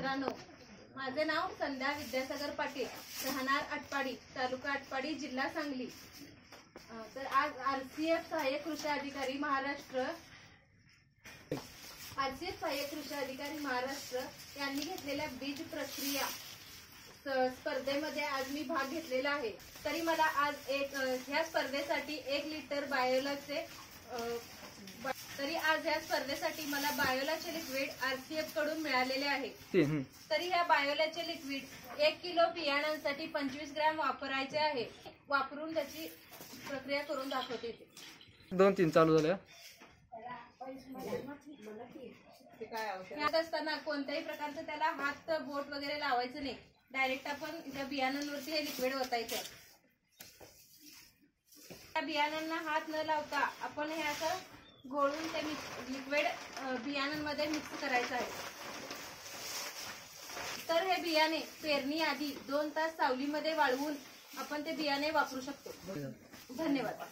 मित्रांनो माझे नाव संध्या विद्यासागर पाटील राहणार आटपाडी तालुका आटपाडी जिल्हा सांगली. तर आज आरसीएफ सहाय्यक कृषी अधिकारी महाराष्ट्र आरसीएफ सहाय्यक कृषी अधिकारी महाराष्ट्र यांनी घेतलेल्या बीज प्रक्रिया स्पर्धेमध्ये आज मी भाग घेतलेला आहे. तरी मला आज एक ह्या स्पर्धेसाठी एक लिटर बायोलाचे आज ह्या स्पर्धेसाठी मला बायोलाचे लिक्विड आरसीएफकडून मिळालेले आहे. हं. तरी ह्या बायोलाचे लिक्विड एक किलो बियाणांसाठी पंचवीस ग्रॅम वापरायचे आहे. वापरून त्याची प्रक्रिया करून दाखवते. दोन तीन चालू झाल्या. असताना कोणत्याही प्रकारचं त्याला हात बोट वगैरे लावायचं नाही. डायरेक्ट आपण त्या बियाणांवरती हे लिक्विड ओतायचं. त्या बियाणांना हात न लावता आपण हे असं घोळून ते लिक्विड बियाणांमध्ये मिक्स करायचं आहे. तर हे बियाणे पेरणी आधी दोन तास सावलीमध्ये वाळवून आपण ते बियाणे वापरू शकतो. धन्यवाद.